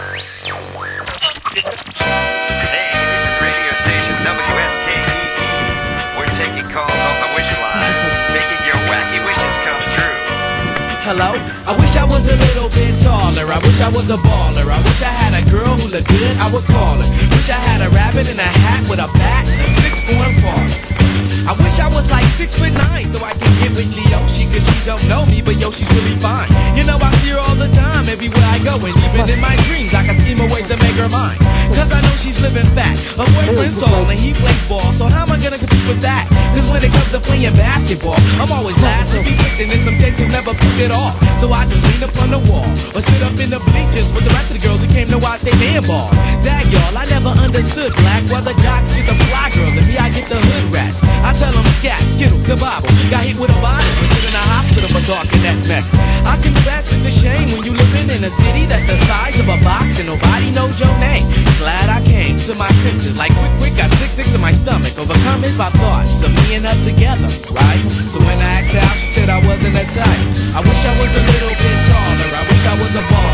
Hey, this is radio station WSKEE. We're taking calls on the wish line, making your wacky wishes come true. Hello? I wish I was a little bit taller. I wish I was a baller. I wish I had a girl who looked good, I would call her. Wish I had a rabbit in a hat with a bat and a six four Impala. I wish I was like six foot nine so I could get with Leoshi cause she don't know me, but yo, she's really fine. You know, I see her all the time, everywhere I go, and even in my Her boyfriend's tall and he plays ball, so how am I gonna compete with that? Cause when it comes to playing basketball, I'm always last to be picked, and in some cases never picked at all. So I just lean up on the wall, or sit up in the bleachers with the rest of the girls who came to watch they man ball. Dag y'all, I never understood black, why the jocks get the fly girls, and me I get the hood rats. I tell them scat, skittles, kabobble. Got hit with a bottle, in a hospital for talking that mess. I confess it's a shame when you living in a city that's the size of a box and nobody knows your name. To my senses, like quick, quick, got sick, sick to my stomach, overcome it by thoughts of me and her together, right? So when I asked her out, she said I wasn't a type. I wish I was a little bit taller. I wish I was a baller.